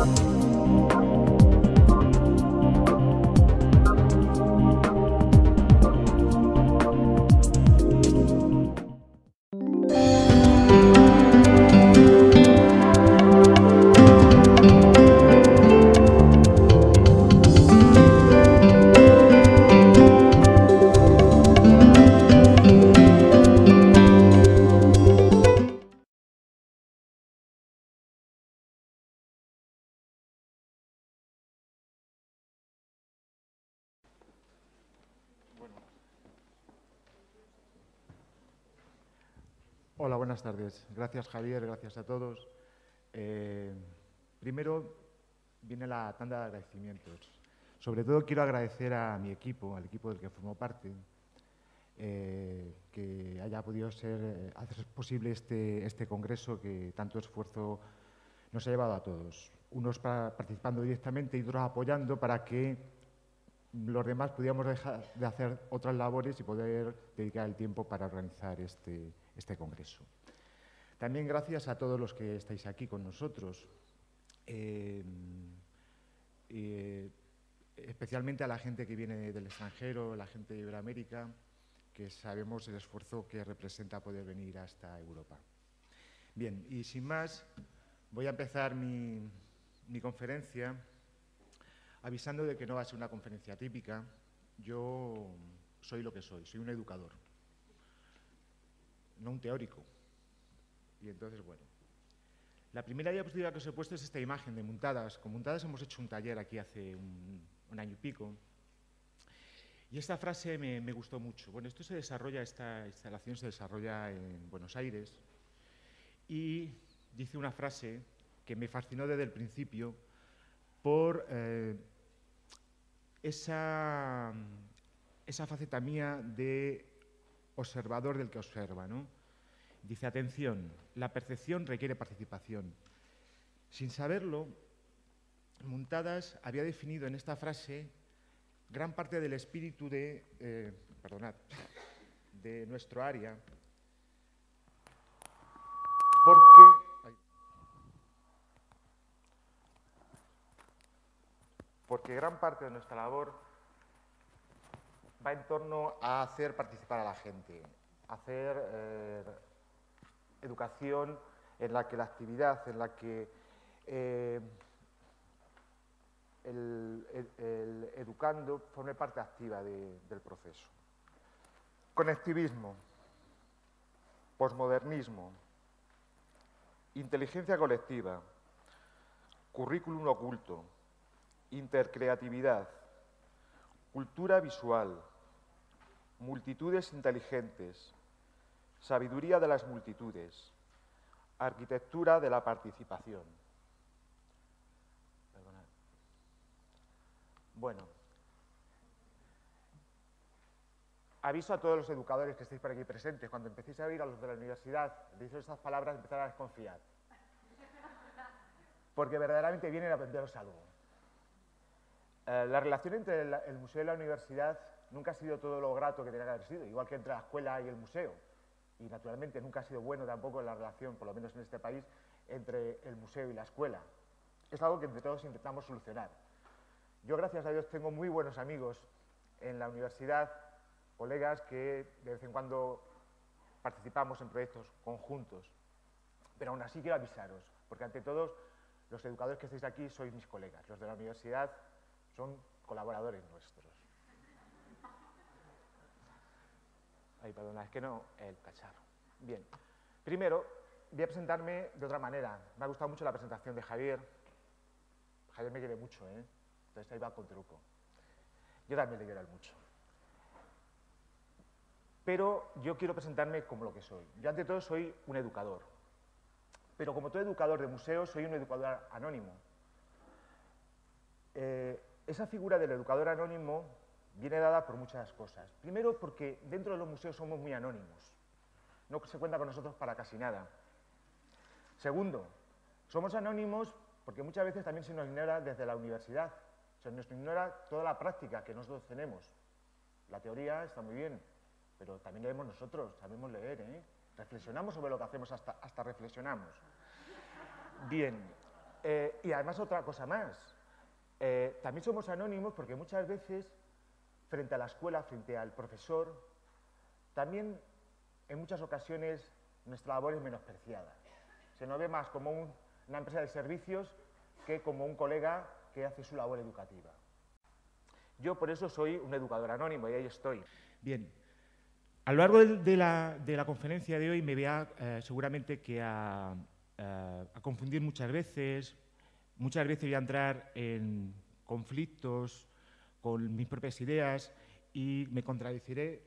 Bye. Buenas tardes. Gracias Javier, gracias a todos. Eh, primero viene la tanda de agradecimientos. Sobre todo quiero agradecer a mi equipo, al equipo del que formo parte, eh, que haya podido ser, eh, hacer posible este, este congreso que tanto esfuerzo nos ha llevado a todos. Unos participando directamente y otros apoyando para que los demás pudiéramos dejar de hacer otras labores y poder dedicar el tiempo para organizar este, este congreso. También gracias a todos los que estáis aquí con nosotros, eh, eh, especialmente a la gente que viene del extranjero, la gente de Iberoamérica, que sabemos el esfuerzo que representa poder venir hasta Europa. Bien, y sin más, voy a empezar mi, mi conferencia avisando de que no va a ser una conferencia típica. Yo soy lo que soy, soy un educador no un teórico. Y entonces, bueno. La primera diapositiva que os he puesto es esta imagen de Muntadas. Con Muntadas hemos hecho un taller aquí hace un, año y pico. Y esta frase me, gustó mucho. Bueno, esto se desarrolla, esta instalación se desarrolla en Buenos Aires. Y dice una frase que me fascinó desde el principio por eh, esa, esa faceta mía de observador del que observa. ¿no? Dice, atención, la percepción requiere participación. Sin saberlo, Muntadas había definido en esta frase gran parte del espíritu de, eh, perdonad, de nuestro área, porque, porque gran parte de nuestra labor va en torno a hacer participar a la gente, hacer eh, educación en la que la actividad, en la que eh, educando forme parte activa del proceso. Conectivismo, posmodernismo, inteligencia colectiva, currículum oculto, intercreatividad, cultura visual, multitudes inteligentes, sabiduría de las multitudes, arquitectura de la participación. Bueno, aviso a todos los educadores que estéis por aquí presentes, cuando empecéis a oír a los de la universidad, dicho estas palabras, empezar a desconfiar. Porque verdaderamente vienen a aprenderos algo. Eh, la relación entre el museo y la universidad nunca ha sido todo lo grato que tenía que haber sido, igual que entre la escuela y el museo. Y naturalmente nunca ha sido bueno tampoco la relación, por lo menos en este país, entre el museo y la escuela. Es algo que entre todos intentamos solucionar. Yo, gracias a Dios, tengo muy buenos amigos en la universidad, colegas que de vez en cuando participamos en proyectos conjuntos. Pero aún así quiero avisaros, porque ante todos los educadores que estáis aquí sois mis colegas. Los de la universidad son colaboradores nuestros. Ay, perdona, es que no, el cacharro. Bien, primero voy a presentarme de otra manera. Me ha gustado mucho la presentación de Javier. Javier me quiere mucho, ¿eh? Entonces ahí va con truco. Yo también le quiero mucho. Pero yo quiero presentarme como lo que soy. Yo ante todo soy un educador. Pero como todo educador de museo, soy un educador anónimo. Eh, esa figura del educador anónimo viene dada por muchas cosas. Primero, porque dentro de los museos somos muy anónimos. No se cuenta con nosotros para casi nada. Segundo, somos anónimos porque muchas veces también se nos ignora desde la universidad. Se nos ignora toda la práctica que nosotros tenemos. La teoría está muy bien, pero también leemos nosotros, sabemos leer, ¿eh? Reflexionamos sobre lo que hacemos, hasta, hasta reflexionamos. Bien, Eh, y además otra cosa más, eh, también somos anónimos porque muchas veces, frente a la escuela, frente al profesor, también en muchas ocasiones nuestra labor es menospreciada. Se nos ve más como una empresa de servicios que como un colega que hace su labor educativa. Yo por eso soy un educador anónimo y ahí estoy. Bien, a lo largo de la, conferencia de hoy me voy a, eh, seguramente que a, eh, a, confundir muchas veces, muchas veces voy a entrar en conflictos con mis propias ideas y me contradiciré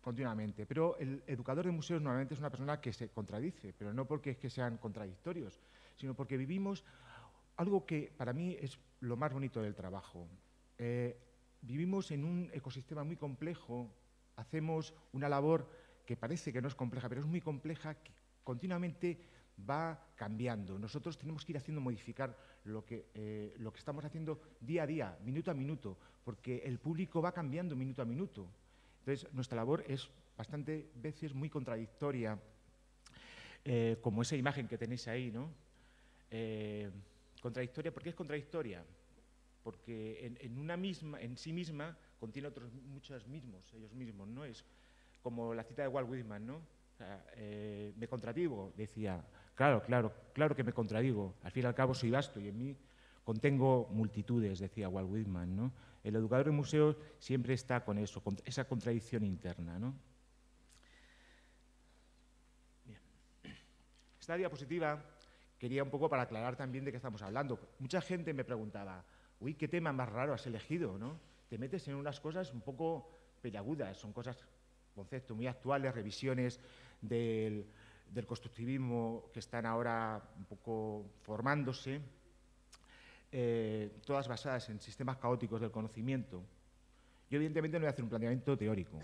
continuamente. Pero el educador de museos normalmente es una persona que se contradice, pero no porque es que sean contradictorios, sino porque vivimos algo que para mí es lo más bonito del trabajo. Eh, vivimos en un ecosistema muy complejo, hacemos una labor que parece que no es compleja, pero es muy compleja, que continuamente va cambiando. Nosotros tenemos que ir haciendo modificar lo que, eh, lo que estamos haciendo día a día, minuto a minuto, porque el público va cambiando minuto a minuto. Entonces, nuestra labor es bastante veces muy contradictoria, eh, como esa imagen que tenéis ahí, ¿no? contradictoria, ¿por qué es contradictoria? porque en, una misma, en sí misma contiene otros muchos mismos, ellos mismos, ¿no? Es como la cita de Walt Whitman, ¿no? Eh, me contradigo, decía, claro, claro, claro que me contradigo, al fin y al cabo soy vasto y en mí contengo multitudes, decía Walt Whitman. El educador de museos siempre está con eso, con esa contradicción interna. Bien. Esta diapositiva quería un poco para aclarar también de qué estamos hablando. Mucha gente me preguntaba, uy, qué tema más raro has elegido, ¿no? Te metes en unas cosas un poco pelagudas, son cosas, conceptos muy actuales, revisiones del, constructivismo que están ahora un poco formándose, eh, todas basadas en sistemas caóticos del conocimiento. Yo evidentemente no voy a hacer un planteamiento teórico.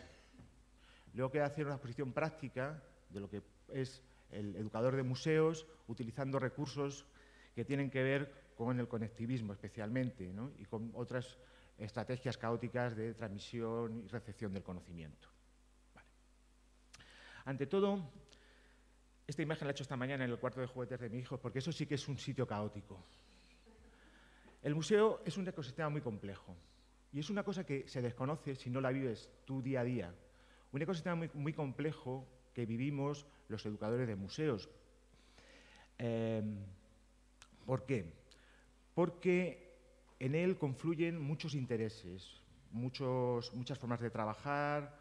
Luego que hacer una exposición práctica de lo que es el educador de museos, utilizando recursos que tienen que ver con el conectivismo especialmente, y con otras estrategias caóticas de transmisión y recepción del conocimiento. Ante todo, esta imagen la he hecho esta mañana en el cuarto de juguetes de mi hijo, porque eso sí que es un sitio caótico. El museo es un ecosistema muy complejo y es una cosa que se desconoce si no la vives tú día a día. Un ecosistema muy, complejo que vivimos los educadores de museos. Eh, ¿Por qué? porque en él confluyen muchos intereses, muchas formas de trabajar,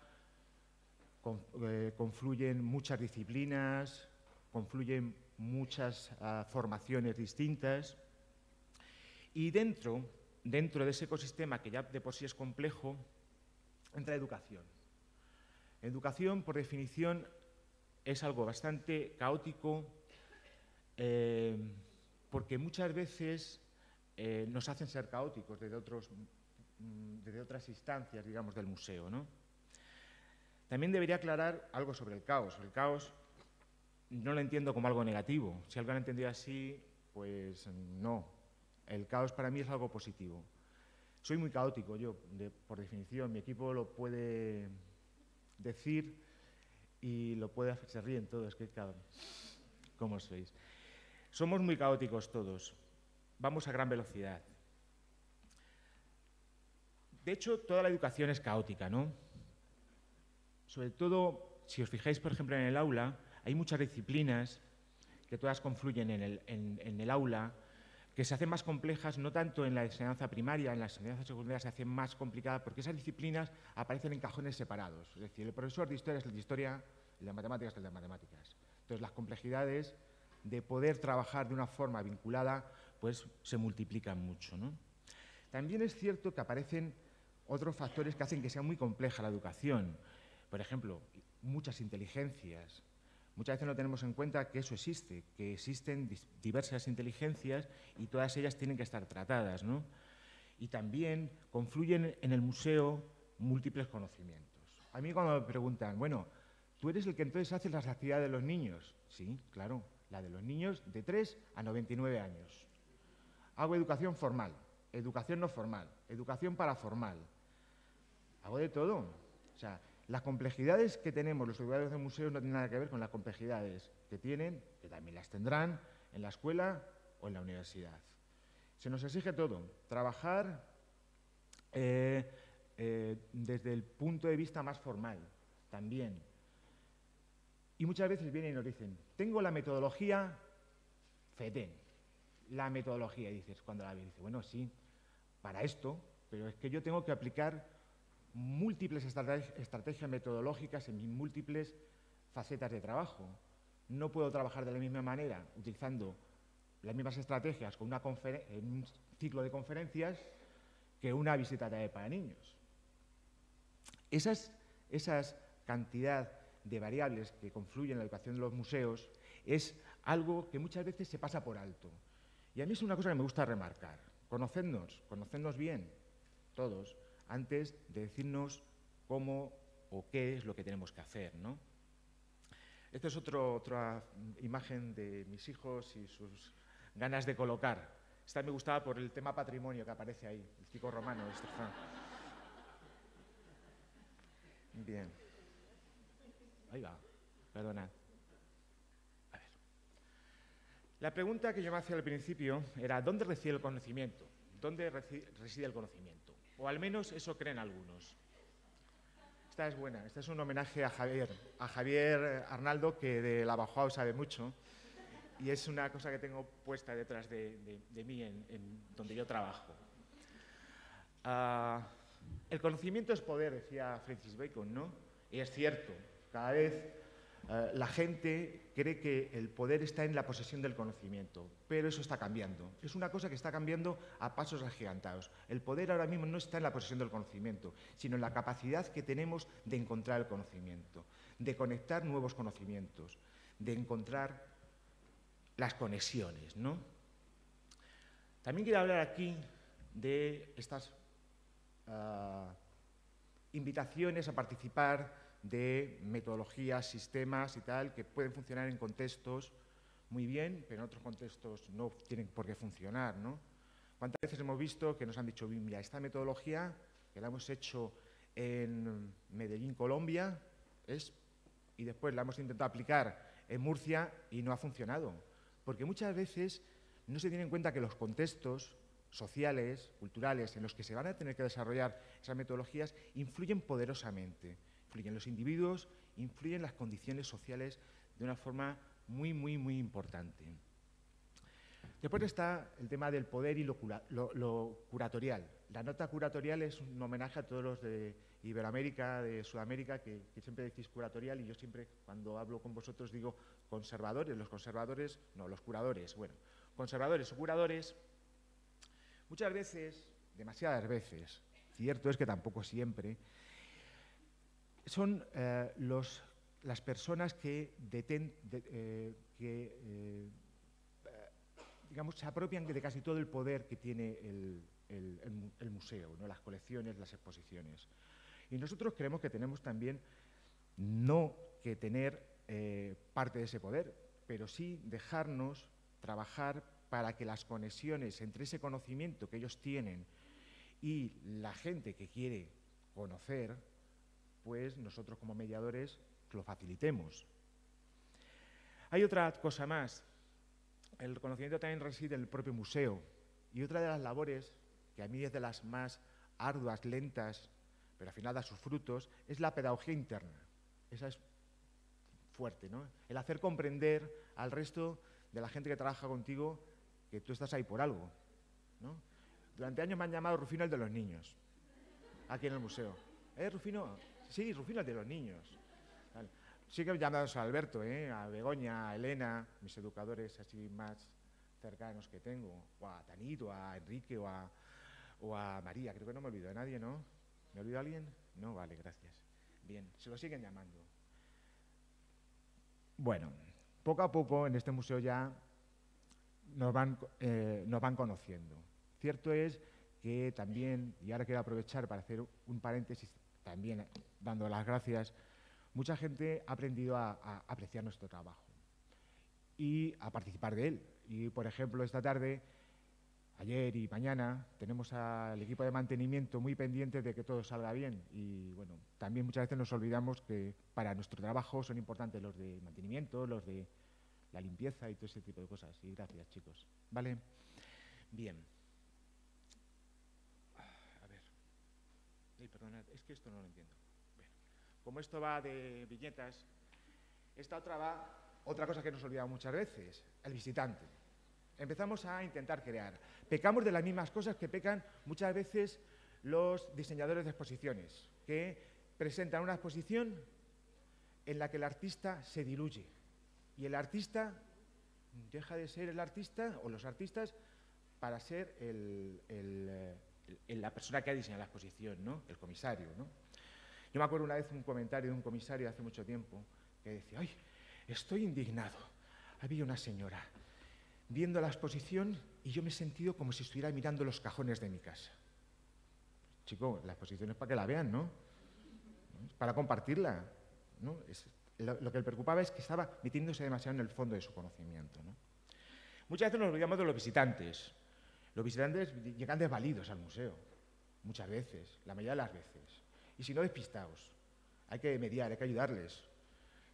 eh, confluyen muchas disciplinas, confluyen muchas ah, formaciones distintas. Y dentro, dentro de ese ecosistema que ya de por sí es complejo, entra educación. Educación, por definición, es algo bastante caótico eh, porque muchas veces eh, nos hacen ser caóticos desde, otros, mm, desde otras instancias, digamos, del museo. ¿no? También debería aclarar algo sobre el caos. El caos no lo entiendo como algo negativo. Si alguien lo entendido así, pues no. El caos para mí es algo positivo. Soy muy caótico yo, por definición. Mi equipo lo puede decir y lo puede hacer. Se ríen todos, que ¿Cómo sois? Somos muy caóticos todos vamos a gran velocidad. De hecho, toda la educación es caótica, ¿no? Sobre todo, si os fijáis, por ejemplo, en el aula, hay muchas disciplinas que todas confluyen en el, aula, que se hacen más complejas, no tanto en la enseñanza primaria, en la enseñanza secundaria se hacen más complicadas, porque esas disciplinas aparecen en cajones separados. Es decir, el profesor de historia es el de historia, el de matemáticas es el de matemáticas. Entonces, las complejidades de poder trabajar de una forma vinculada pues se multiplican mucho. También es cierto que aparecen otros factores que hacen que sea muy compleja la educación. Por ejemplo, muchas inteligencias. Muchas veces no tenemos en cuenta que eso existe, que existen diversas inteligencias y todas ellas tienen que estar tratadas. Y también confluyen en el museo múltiples conocimientos. A mí cuando me preguntan, bueno, ¿tú eres el que entonces hace las actividades de los niños? Sí, claro, la de los niños de 3 a 99 años. Hago educación formal, educación no formal, educación para formal. Hago de todo. O sea, las complejidades que tenemos los educadores de museos no tienen nada que ver con las complejidades que tienen, que también las tendrán en la escuela o en la universidad. Se nos exige todo, trabajar eh, eh, desde el punto de vista más formal, también. Y muchas veces vienen y nos dicen, tengo la metodología FEDEN, la metodología, dices, cuando la ves, dice, bueno, sí, para esto, pero es que yo tengo que aplicar múltiples estrategias metodológicas en mis múltiples facetas de trabajo. No puedo trabajar de la misma manera utilizando las mismas estrategias con una en un ciclo de conferencias que una visita para niños. Esas, esas cantidad de variables que confluyen en la educación de los museos es algo que muchas veces se pasa por alto. Y a mí es una cosa que me gusta remarcar. Conocernos, conocernos bien, todos, antes de decirnos cómo o qué es lo que tenemos que hacer. ¿no? Esta es otra imagen de mis hijos y sus ganas de colocar. Esta me gustaba por el tema patrimonio que aparece ahí, el chico romano, Estefan. Bien. Ahí va, perdona. A ver. La pregunta que yo me hacía al principio era, ¿dónde reside el conocimiento? ¿Dónde reside el conocimiento? O al menos eso creen algunos. Esta es buena, esta es un homenaje a Javier, a Javier Arnaldo, que de la Bajao sabe mucho, y es una cosa que tengo puesta detrás de, mí, en, donde yo trabajo. Ah, el conocimiento es poder, decía Francis Bacon, ¿no? Y es cierto, cada vez eh, la gente cree que el poder está en la posesión del conocimiento, pero eso está cambiando. Es una cosa que está cambiando a pasos agigantados. El poder ahora mismo no está en la posesión del conocimiento, sino en la capacidad que tenemos de encontrar el conocimiento, de conectar nuevos conocimientos, de encontrar las conexiones. ¿no? También quiero hablar aquí de estas ah, invitaciones a participar de metodologías, sistemas y tal, que pueden funcionar en contextos muy bien, pero en otros contextos no tienen por qué funcionar. ¿no? ¿Cuántas veces hemos visto que nos han dicho, mira, esta metodología que la hemos hecho en Medellín, Colombia, es, y después la hemos intentado aplicar en Murcia y no ha funcionado? Porque muchas veces no se tiene en cuenta que los contextos sociales, culturales, en los que se van a tener que desarrollar esas metodologías, influyen poderosamente influyen los individuos, influyen las condiciones sociales de una forma muy, muy, muy importante. Después está el tema del poder y lo, curatorial. La nota curatorial es un homenaje a todos los de Iberoamérica, de Sudamérica, que, siempre decís curatorial y yo siempre cuando hablo con vosotros digo conservadores. Los conservadores, no, los curadores. Bueno, conservadores o curadores, muchas veces, demasiadas veces, cierto es que tampoco siempre, son eh, las personas que, deten, eh, que eh, digamos, se apropian de casi todo el poder que tiene el, museo, ¿no? las colecciones, las exposiciones. Y nosotros creemos que tenemos también no que tener parte de ese poder, pero sí dejarnos trabajar para que las conexiones entre ese conocimiento que ellos tienen y la gente que quiere conocer, pues nosotros como mediadores lo facilitemos. Hay otra cosa más. El conocimiento también reside en el propio museo. Y otra de las labores, que a mí es de las más arduas, lentas, pero al final da sus frutos, es la pedagogía interna. Esa es fuerte, ¿no? El hacer comprender al resto de la gente que trabaja contigo que tú estás ahí por algo. ¿no? Durante años me han llamado Rufino el de los niños, aquí en el museo. ¿Eh, Rufino? Sí, Rufino de los niños. Sí que llamados a Alberto, ¿eh? a Begoña, a Elena, mis educadores así más cercanos que tengo, o a Tanito, a Enrique o a, María. Creo que no me olvido de nadie, ¿no? ¿Me olvido de alguien? No, vale, gracias. Bien, se lo siguen llamando. Bueno, poco a poco en este museo ya nos van, eh, nos van conociendo. Cierto es que también, y ahora quiero aprovechar para hacer un paréntesis también dando las gracias, mucha gente ha aprendido a, apreciar nuestro trabajo y a participar de él. Y, por ejemplo, esta tarde, ayer y mañana, tenemos al equipo de mantenimiento muy pendiente de que todo salga bien. Y, bueno, también muchas veces nos olvidamos que para nuestro trabajo son importantes los de mantenimiento, los de la limpieza y todo ese tipo de cosas. Y gracias, chicos. ¿Vale? Bien. A ver. Ay, perdonad, es que esto no lo entiendo. Como esto va de viñetas, esta otra va, otra cosa que nos olvidamos muchas veces, el visitante. Empezamos a intentar crear. Pecamos de las mismas cosas que pecan muchas veces los diseñadores de exposiciones, que presentan una exposición en la que el artista se diluye y el artista deja de ser el artista o los artistas para ser la persona que ha diseñado la exposición, ¿no? el comisario. ¿no? Yo me acuerdo una vez un comentario de un comisario hace mucho tiempo que decía, ¡ay, estoy indignado! Había una señora viendo la exposición y yo me he sentido como si estuviera mirando los cajones de mi casa. Chico, la exposición es para que la vean, ¿no? para compartirla. ¿no? lo, que le preocupaba es que estaba metiéndose demasiado en el fondo de su conocimiento. Muchas veces nos olvidamos de los visitantes. Los visitantes llegan desvalidos al museo, muchas veces, la mayoría de las veces. Y si no, despistados. Hay que mediar, hay que ayudarles.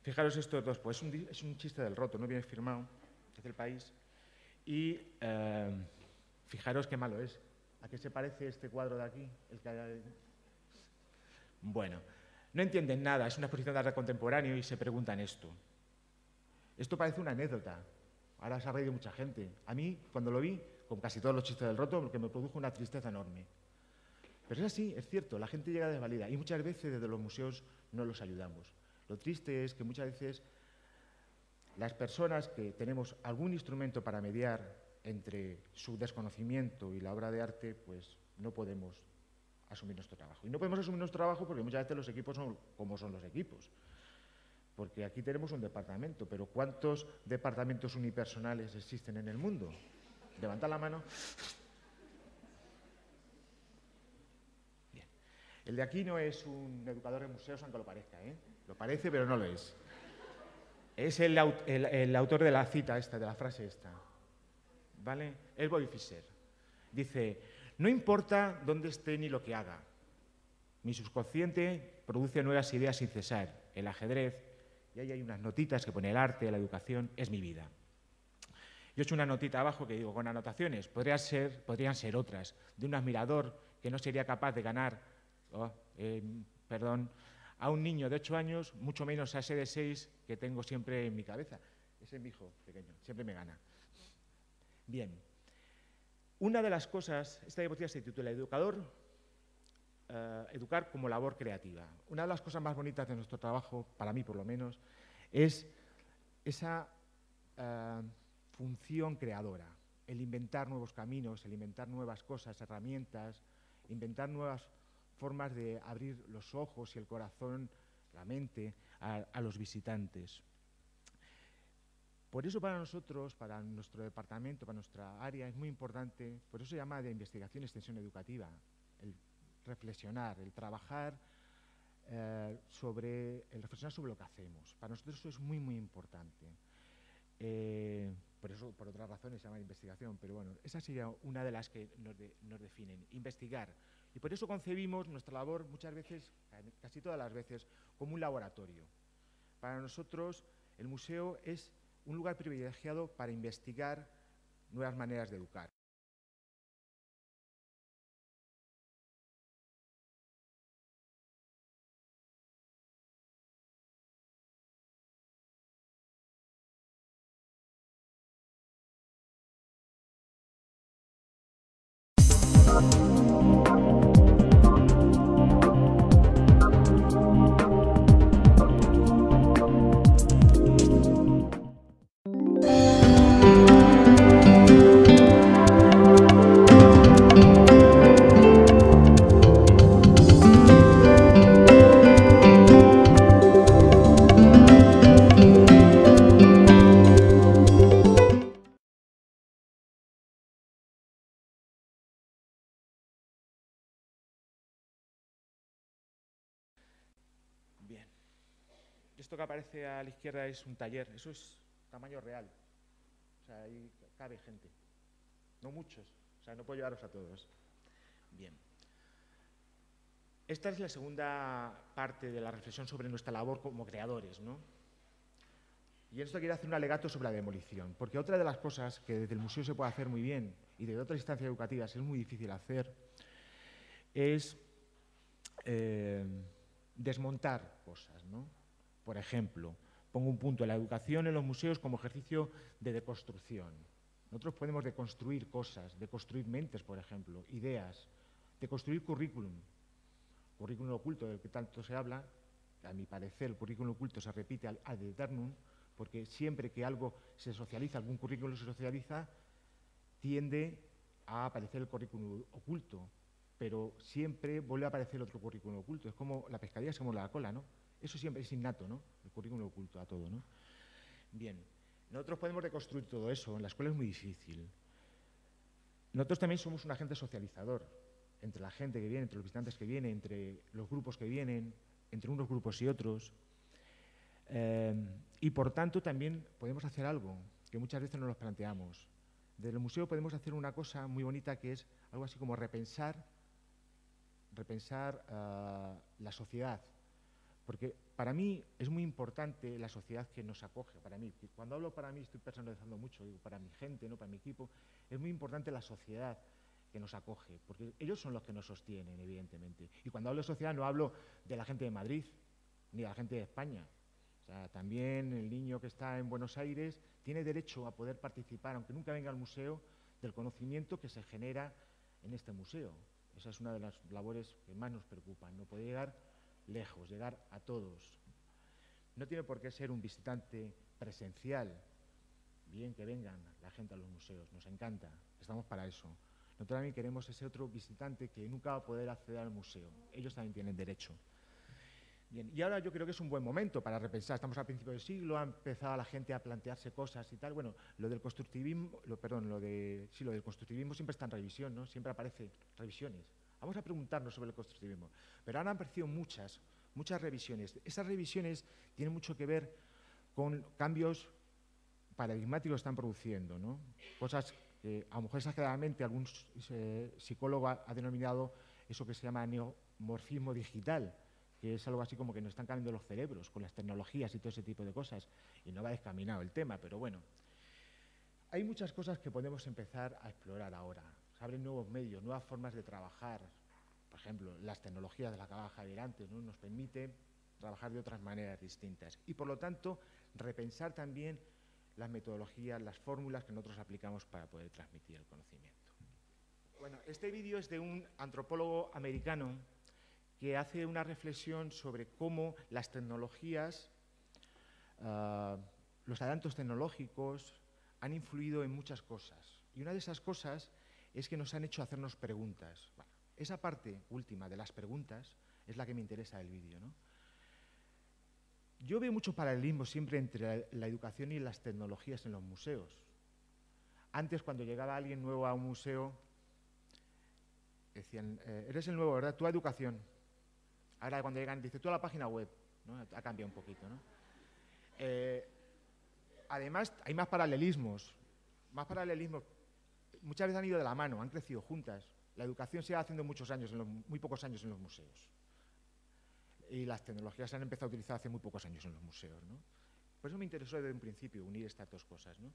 Fijaros estos dos, pues es un, chiste del roto, no viene firmado, es del país. Y eh, fijaros qué malo es. ¿A qué se parece este cuadro de aquí? El que Bueno, no entienden nada, es una exposición de arte contemporáneo y se preguntan esto. Esto parece una anécdota. Ahora se ha reído mucha gente. A mí, cuando lo vi, con casi todos los chistes del roto, porque me produjo una tristeza enorme. Pero es así, es cierto, la gente llega desvalida y muchas veces desde los museos no los ayudamos. Lo triste es que muchas veces las personas que tenemos algún instrumento para mediar entre su desconocimiento y la obra de arte, pues no podemos asumir nuestro trabajo. Y no podemos asumir nuestro trabajo porque muchas veces los equipos son como son los equipos. Porque aquí tenemos un departamento, pero ¿cuántos departamentos unipersonales existen en el mundo? Levanta la mano. Bien. El de aquí no es un educador de museos, aunque lo parezca, ¿eh? Lo parece, pero no lo es. Es el, autor de la cita esta, de la frase esta. ¿Vale? El Bobby Fischer. Dice, no importa dónde esté ni lo que haga. Mi subconsciente produce nuevas ideas sin cesar. El ajedrez, y ahí hay unas notitas que pone el arte, la educación, es mi vida. He hecho una notita abajo que digo con anotaciones, podrían ser, podrían ser otras, de un admirador que no sería capaz de ganar, oh, eh, perdón, a un niño de ocho años, mucho menos a ese de seis que tengo siempre en mi cabeza. Ese es mi hijo pequeño, siempre me gana. Bien, una de las cosas, esta diapositiva se titula Educador, eh, Educar como labor creativa. Una de las cosas más bonitas de nuestro trabajo, para mí por lo menos, es esa eh, función creadora, el inventar nuevos caminos, el inventar nuevas cosas, herramientas, inventar nuevas formas de abrir los ojos y el corazón, la mente, a los visitantes. Por eso para nosotros, para nuestro departamento, para nuestra área, es muy importante, por eso se llama de investigación y extensión educativa, el reflexionar, el trabajar eh, sobre, el reflexionar sobre lo que hacemos. Para nosotros eso es muy, muy importante. Eh, por eso, por otras razones, se llama investigación, pero bueno, esa sería una de las que nos, nos definen, investigar. Y por eso concebimos nuestra labor muchas veces, casi todas las veces, como un laboratorio. Para nosotros, el museo es un lugar privilegiado para investigar nuevas maneras de educar. Que aparece a la izquierda es un taller, eso es tamaño real. O sea, ahí cabe gente. No muchos, o sea, no puedo llevaros a todos. Bien. Esta es la segunda parte de la reflexión sobre nuestra labor como creadores, ¿no? Y esto quiero hacer un alegato sobre la demolición, porque otra de las cosas que desde el museo se puede hacer muy bien y desde otras instancias educativas es muy difícil hacer, es eh, desmontar cosas. ¿no? Por ejemplo, pongo un punto, la educación en los museos como ejercicio de deconstrucción. Nosotros podemos deconstruir cosas, deconstruir mentes, por ejemplo, ideas, deconstruir currículum. Currículum oculto del que tanto se habla, a mi parecer el currículum oculto se repite ad eternum, porque siempre que algo se socializa, algún currículum se socializa, tiende a aparecer el currículum oculto, pero siempre vuelve a aparecer otro currículum oculto. Es como la pescadilla, es como la cola, ¿no? Eso siempre es innato, ¿no? El currículum oculto a todo, ¿no? Bien, nosotros podemos reconstruir todo eso, en la escuela es muy difícil. Nosotros también somos un agente socializador, entre la gente que viene, entre los visitantes que vienen, entre los grupos que vienen, entre unos grupos y otros. Eh, y por tanto también podemos hacer algo que muchas veces no nos planteamos. Desde el museo podemos hacer una cosa muy bonita que es algo así como repensar, repensar uh, la sociedad. Porque para mí es muy importante la sociedad que nos acoge, para mí. Cuando hablo para mí estoy personalizando mucho, digo, para mi gente, no para mi equipo, es muy importante la sociedad que nos acoge, porque ellos son los que nos sostienen, evidentemente. Y cuando hablo de sociedad no hablo de la gente de Madrid, ni de la gente de España, también el niño que está en Buenos Aires tiene derecho a poder participar, aunque nunca venga al museo, del conocimiento que se genera en este museo. Esa es una de las labores que más nos preocupan, no puede llegar lejos, llegar a todos. No tiene por qué ser un visitante presencial. Bien que vengan la gente a los museos, nos encanta, estamos para eso. Nosotros también queremos ese otro visitante que nunca va a poder acceder al museo. Ellos también tienen derecho y ahora yo creo que es un buen momento para repensar. Estamos al principio del siglo, ha empezado la gente a plantearse cosas y tal. Bueno, lo del constructivismo, lo, perdón, lo de, sí, lo del constructivismo siempre está en revisión, ¿no? Siempre aparece revisiones. Vamos a preguntarnos sobre el constructivismo. Pero ahora han aparecido muchas, muchas revisiones. Esas revisiones tienen mucho que ver con cambios paradigmáticos que están produciendo, ¿no? Cosas que a lo mejor exageradamente algún eh, psicólogo ha denominado eso que se llama neomorfismo digital, que es algo así como que nos están cambiando los cerebros con las tecnologías y todo ese tipo de cosas, y no va descaminado el tema, pero bueno. Hay muchas cosas que podemos empezar a explorar ahora. Abren nuevos medios, nuevas formas de trabajar. Por ejemplo, las tecnologías de la que antes ¿no? nos permiten trabajar de otras maneras distintas. Y por lo tanto, repensar también las metodologías, las fórmulas que nosotros aplicamos para poder transmitir el conocimiento. Bueno, este vídeo es de un antropólogo americano que hace una reflexión sobre cómo las tecnologías, ah, los adelantos tecnológicos han influido en muchas cosas. Y una de esas cosas es que nos han hecho hacernos preguntas. esa parte última de las preguntas es la que me interesa del vídeo. Yo veo mucho paralelismo siempre entre la educación y las tecnologías en los museos. Antes, cuando llegaba alguien nuevo a un museo, decían, eh, eres el nuevo, ¿verdad? Tu educación. Ahora cuando llegan, dice, tú a la página web, ¿no? ha cambiado un poquito. ¿no? Eh, además, hay más paralelismos, más paralelismos muchas veces han ido de la mano, han crecido juntas. La educación se va haciendo muchos años, en los, muy pocos años en los museos. Y las tecnologías se han empezado a utilizar hace muy pocos años en los museos. ¿no? Por eso me interesó desde un principio unir estas dos cosas. ¿no?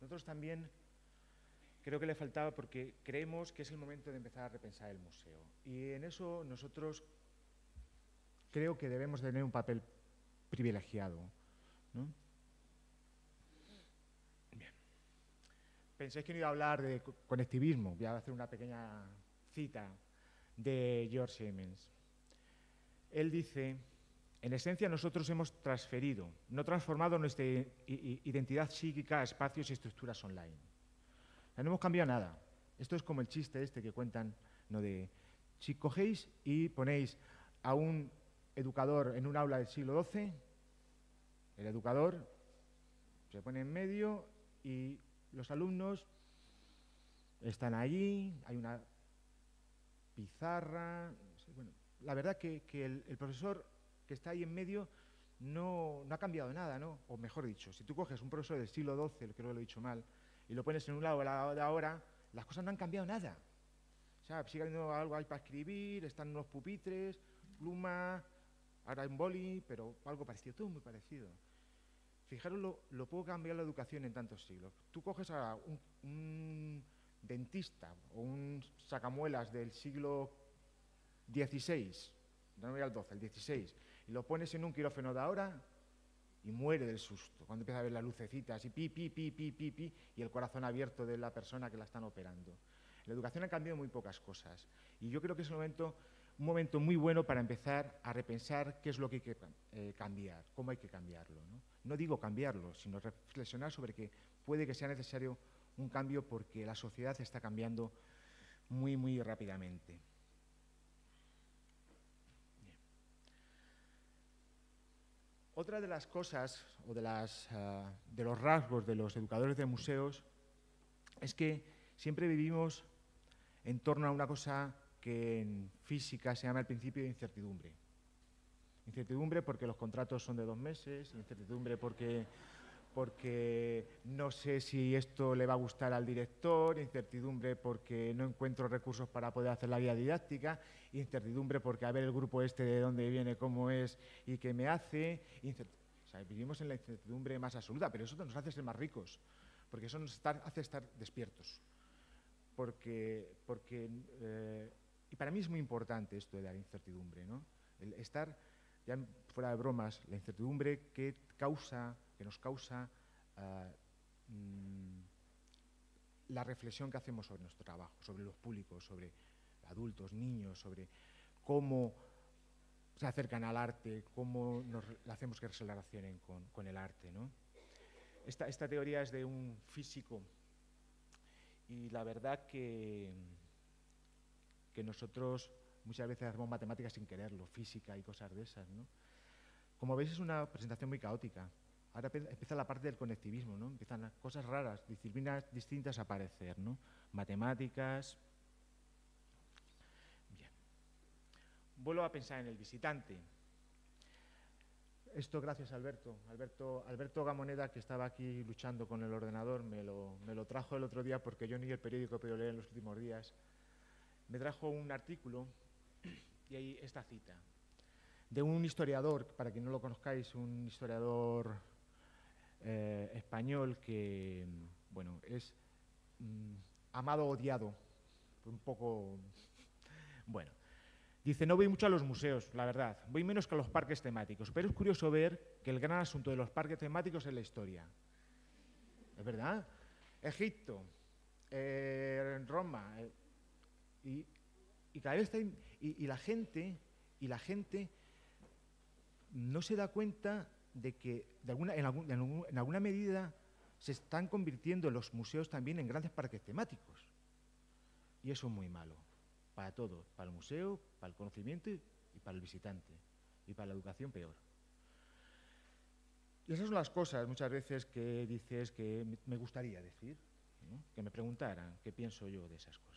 Nosotros también creo que le faltaba porque creemos que es el momento de empezar a repensar el museo. Y en eso nosotros creo que debemos tener un papel privilegiado. Bien. Penséis que no iba a hablar de conectivismo, voy a hacer una pequeña cita de George Siemens. Él dice, en esencia nosotros hemos transferido, no transformado nuestra identidad psíquica a espacios y estructuras online. no hemos cambiado nada. Esto es como el chiste este que cuentan, ¿no? de si cogéis y ponéis a un educador en un aula del siglo XII, el educador se pone en medio y los alumnos están allí, hay una pizarra. Bueno, la verdad que, el, profesor que está ahí en medio no, ha cambiado nada, ¿no? O mejor dicho, si tú coges un profesor del siglo XII, creo que lo he dicho mal, y lo pones en un lado de ahora, las cosas no han cambiado nada. O sea, sigue habiendo algo ahí para escribir, están unos pupitres, pluma, ahora un boli, pero algo parecido, todo muy parecido. Fijaros lo, lo ha cambiado la educación en tantos siglos. Tú coges a un dentista o un sacamuelas del siglo XVI, no voy al XII, el XVI, y lo pones en un quirófano de ahora y muere del susto, cuando empieza a ver las lucecitas y pi, pi, pi, pi, pi, pi, y el corazón abierto de la persona que la están operando. La educación ha cambiado muy pocas cosas y yo creo que es un momento, un momento muy bueno para empezar a repensar qué es lo que hay que eh, cambiar, cómo hay que cambiarlo. ¿no? no digo cambiarlo, sino reflexionar sobre que puede que sea necesario un cambio porque la sociedad está cambiando muy, muy rápidamente. Otra de las cosas o de, las, ah, de los rasgos de los educadores de museos es que siempre vivimos en torno a una cosa que en física se llama el principio de incertidumbre. Incertidumbre porque los contratos son de dos meses, incertidumbre porque porque no sé si esto le va a gustar al director, incertidumbre porque no encuentro recursos para poder hacer la guía didáctica, incertidumbre porque a ver el grupo este de dónde viene, cómo es y qué me hace. vivimos en la incertidumbre más absoluta, pero eso nos hace ser más ricos, porque eso nos hace estar despiertos. Porque, porque eh, y para mí es muy importante esto de la incertidumbre, ¿no? El estar, ya fuera de bromas, la incertidumbre que causa que nos causa eh, mm, la reflexión que hacemos sobre nuestro trabajo, sobre los públicos, sobre adultos, niños, sobre cómo se acercan al arte, cómo nos hacemos que se relacionen con, el arte. Esta, esta, teoría es de un físico y la verdad que, que nosotros muchas veces hacemos matemáticas sin quererlo, física y cosas de esas. Como veis es una presentación muy caótica. Ahora empieza la parte del conectivismo, ¿no? Empiezan cosas raras, disciplinas distintas a aparecer, ¿no? Matemáticas. Bien. Vuelvo a pensar en el visitante. Esto gracias a Alberto. Alberto, Alberto Gamoneda, que estaba aquí luchando con el ordenador, me lo, me lo trajo el otro día porque yo ni el periódico he podido leer en los últimos días. Me trajo un artículo y ahí esta cita de un historiador, para quien no lo conozcáis, un historiador eh, español que, bueno, es mm, amado odiado, un poco, bueno. Dice, no voy mucho a los museos, la verdad, voy menos que a los parques temáticos, pero es curioso ver que el gran asunto de los parques temáticos es la historia. ¿Es verdad? Egipto, eh, Roma, eh, cada vez y la gente, y la gente no se da cuenta de que de alguna, en, alguna medida se están convirtiendo los museos también en grandes parques temáticos. Y eso es muy malo, para todo, para el museo, para el conocimiento y, para el visitante, y para la educación peor. Y esas son las cosas muchas veces que dices que me gustaría decir, que me preguntaran qué pienso yo de esas cosas.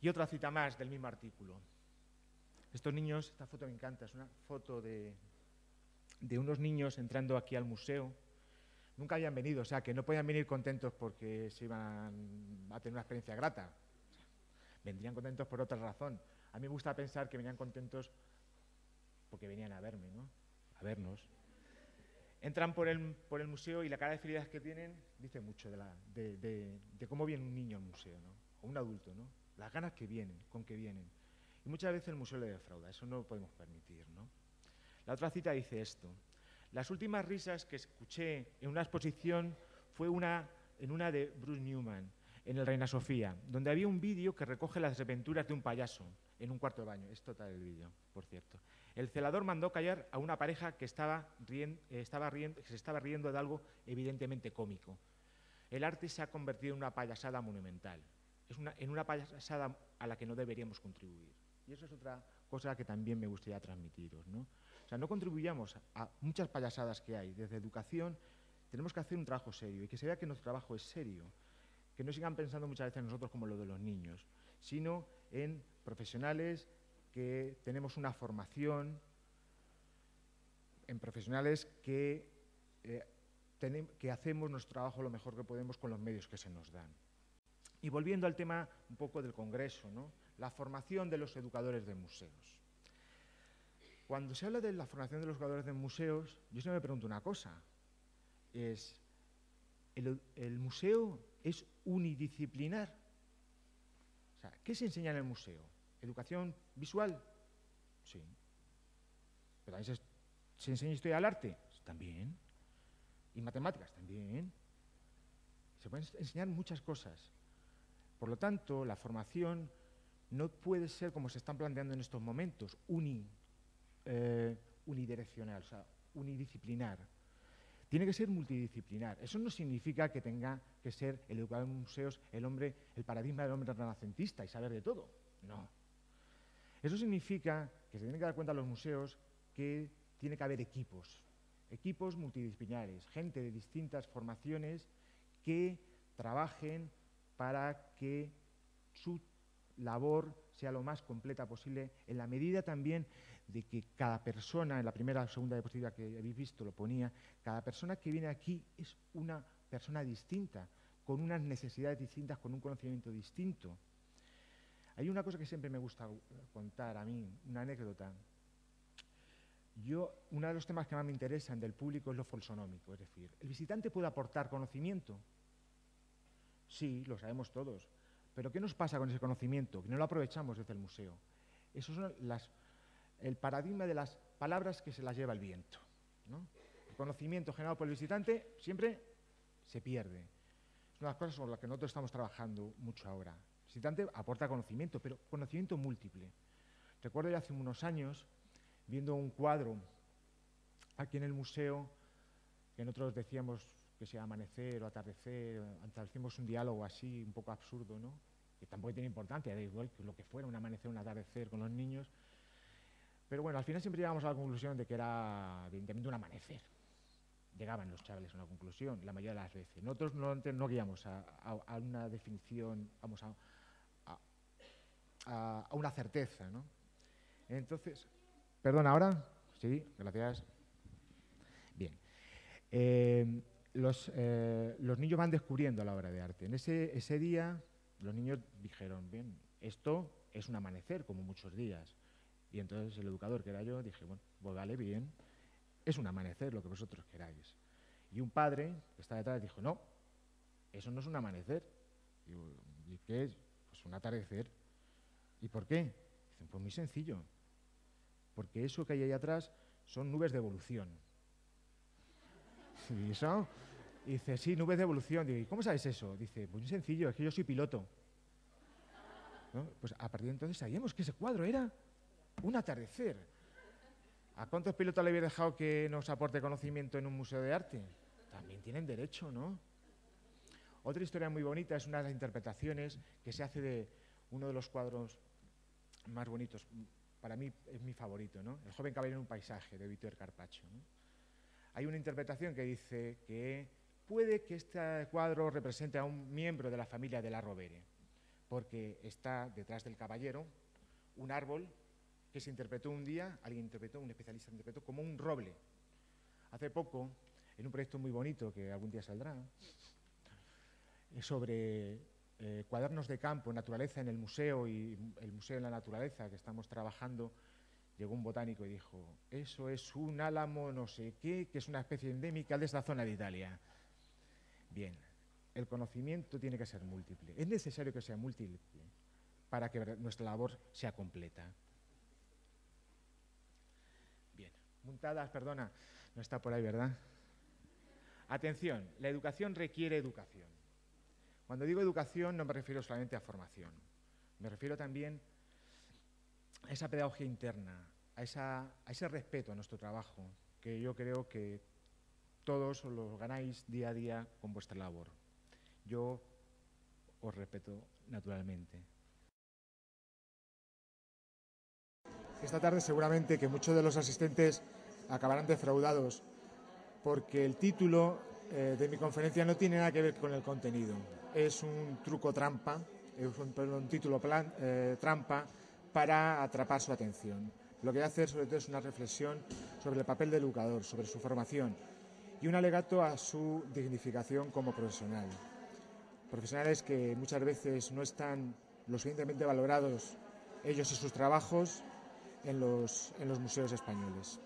Y otra cita más del mismo artículo. Estos niños, esta foto me encanta, es una foto de, de unos niños entrando aquí al museo. Nunca habían venido, o sea, que no podían venir contentos porque se iban a tener una experiencia grata. Vendrían contentos por otra razón. A mí me gusta pensar que venían contentos porque venían a verme, ¿no? A vernos. entran por el, por el museo y la cara de felicidad que tienen dice mucho de, de, cómo viene un niño al museo, ¿no? o un adulto, ¿no? Las ganas que vienen, con que vienen. Y muchas veces el museo le defrauda, eso no lo podemos permitir. ¿no? La otra cita dice esto, las últimas risas que escuché en una exposición fue una, en una de Bruce Newman, en el Reina Sofía, donde había un vídeo que recoge las aventuras de un payaso en un cuarto de baño. Es total el vídeo, por cierto. El celador mandó callar a una pareja que estaba, estaba se estaba riendo de algo evidentemente cómico. El arte se ha convertido en una payasada monumental, es una, en una payasada a la que no deberíamos contribuir. Y eso es otra cosa que también me gustaría transmitiros. ¿no? O sea, no contribuyamos a muchas payasadas que hay. Desde educación tenemos que hacer un trabajo serio y que se vea que nuestro trabajo es serio. Que no sigan pensando muchas veces nosotros como lo de los niños, sino en profesionales que tenemos una formación, en profesionales que, eh, que hacemos nuestro trabajo lo mejor que podemos con los medios que se nos dan. Y volviendo al tema un poco del Congreso, ¿no? la formación de los educadores de museos. Cuando se habla de la formación de los educadores de museos, yo siempre me pregunto una cosa, es, ¿el, museo es unidisciplinar? O sea, ¿qué se enseña en el museo? ¿Educación visual? Sí. ¿Pero también se, se enseña historia del arte? También. ¿Y matemáticas? También. Se pueden enseñar muchas cosas. Por lo tanto, la formación no puede ser como se están planteando en estos momentos, eh, unidireccional, o sea, unidisciplinar. Tiene que ser multidisciplinar. Eso no significa que tenga que ser el educador en museos el hombre, el paradigma del hombre renacentista y saber de todo. No. Eso significa que se tiene que dar cuenta los museos que tiene que haber equipos, equipos multidisciplinares, gente de distintas formaciones que trabajen para que su labor sea lo más completa posible, en la medida también de que cada persona, en la primera o segunda diapositiva que habéis visto lo ponía, cada persona que viene aquí es una persona distinta, con unas necesidades distintas, con un conocimiento distinto. Hay una cosa que siempre me gusta contar a mí, una anécdota. Yo, uno de los temas que más me interesan del público es lo folsonómico, es decir, ¿el visitante puede aportar conocimiento? Sí, lo sabemos todos. Pero ¿qué nos pasa con ese conocimiento? Que no lo aprovechamos desde el museo. Eso es el paradigma de las palabras que se las lleva el viento. El conocimiento generado por el visitante siempre se pierde. Es una de las cosas sobre las que nosotros estamos trabajando mucho ahora. El visitante aporta conocimiento, pero conocimiento múltiple. Recuerdo ya hace unos años, viendo un cuadro aquí en el museo, que nosotros decíamos que sea amanecer o atardecer, establecimos un diálogo así, un poco absurdo, ¿no? que tampoco tiene importancia, da igual que lo que fuera, un amanecer, un atardecer con los niños. Pero bueno, al final siempre llegamos a la conclusión de que era evidentemente un amanecer. Llegaban los chavales a una conclusión, la mayoría de las veces. Nosotros no, no guiamos a, una definición, vamos, a, a, una certeza, ¿no? Entonces, perdón, ahora, sí, gracias. Bien. Eh, eh, los, niños van descubriendo la obra de arte. En ese, día los niños dijeron, bien, esto es un amanecer, como muchos días. Y entonces el educador, que era yo, dije, bueno, pues vale, bien, es un amanecer lo que vosotros queráis. Y un padre que está detrás dijo, no, eso no es un amanecer. ¿y qué es? Pues un atardecer. ¿Y por qué? Dicen, pues muy sencillo. Porque eso que hay ahí atrás son nubes de evolución. Y dice, sí, nubes de evolución. Digo, ¿y cómo sabes eso? Dice, muy sencillo, es que yo soy piloto. Pues a partir de entonces sabíamos que ese cuadro era un atardecer. ¿A cuántos pilotos le había dejado que nos aporte conocimiento en un museo de arte? También tienen derecho, ¿no? Otra historia muy bonita es una de las interpretaciones que se hace de uno de los cuadros más bonitos. Para mí es mi favorito, ¿no? El joven caballero en un paisaje, de Víctor Carpaccio. Hay una interpretación que dice que puede que este cuadro represente a un miembro de la familia de la Rovere, porque está detrás del caballero un árbol que se interpretó un día, alguien interpretó, un especialista interpretó como un roble. Hace poco, en un proyecto muy bonito que algún día saldrá, sobre eh, cuadernos de campo, naturaleza en el museo y el museo en la naturaleza que estamos trabajando, llegó un botánico y dijo, eso es un álamo no sé qué, que es una especie endémica de esta zona de Italia. Bien, el conocimiento tiene que ser múltiple. Es necesario que sea múltiple para que nuestra labor sea completa. Bien, montadas, perdona, no está por ahí, ¿verdad? Atención, la educación requiere educación. Cuando digo educación no me refiero solamente a formación, me refiero también a esa pedagogía interna, a, ese respeto a nuestro trabajo, que yo creo que todos lo ganáis día a día con vuestra labor. Yo os respeto naturalmente. Esta tarde seguramente que muchos de los asistentes acabarán defraudados porque el título eh, de mi conferencia no tiene nada que ver con el contenido. Es un truco trampa, es un, título eh, trampa para atrapar su atención. Lo que voy a hacer sobre todo es una reflexión sobre el papel del educador, sobre su formación y un alegato a su dignificación como profesional. Profesionales que muchas veces no están lo suficientemente valorados ellos y sus trabajos en los, en los museos españoles.